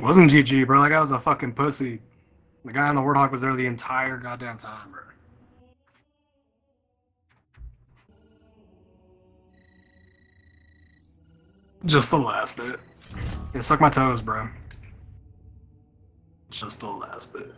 It wasn't GG, bro. That guy was a fucking pussy. The guy on the Warthog was there the entire goddamn time, bro. Just the last bit. Yeah, suck my toes, bro. Just the last bit.